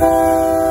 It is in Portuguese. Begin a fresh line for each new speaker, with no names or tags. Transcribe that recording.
Música